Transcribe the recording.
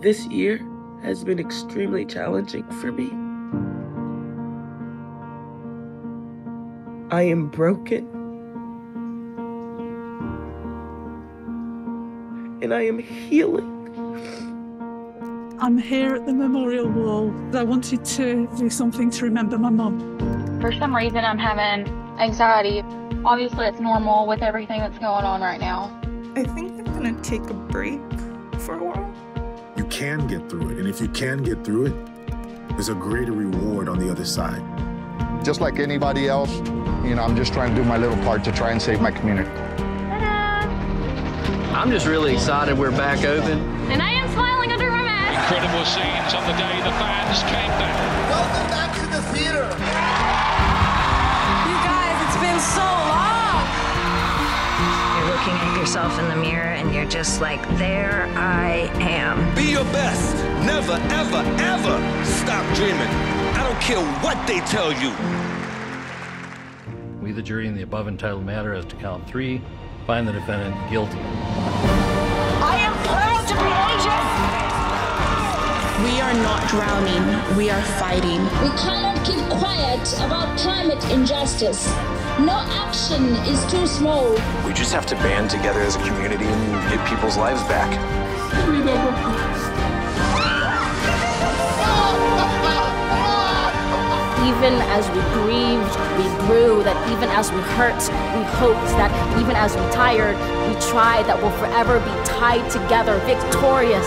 This year has been extremely challenging for me. I am broken. And I am healing. I'm here at the memorial wall. I wanted to do something to remember my mum. For some reason, I'm having anxiety. Obviously, it's normal with everything that's going on right now. I think I'm gonna take a break for a while. You can get through it, and if you can get through it, there's a greater reward on the other side. Just like anybody else, you know, I'm just trying to do my little part to try and save my community. I'm just really excited we're back open. And I am smiling under my mask. Incredible scenes on the day the fans came back. Welcome back to the theater. Yourself in the mirror and you're just like, there I am. Be your best. Never, ever, ever stop dreaming. I don't care what they tell you. We, the jury, in the above entitled matter as to count three, find the defendant guilty. We are not drowning, we are fighting. We cannot keep quiet about climate injustice. No action is too small. We just have to band together as a community and get people's lives back. even as we grieved, we grew, that even as we hurt, we hoped, that even as we tired, we tried, that we'll forever be tied together, victorious.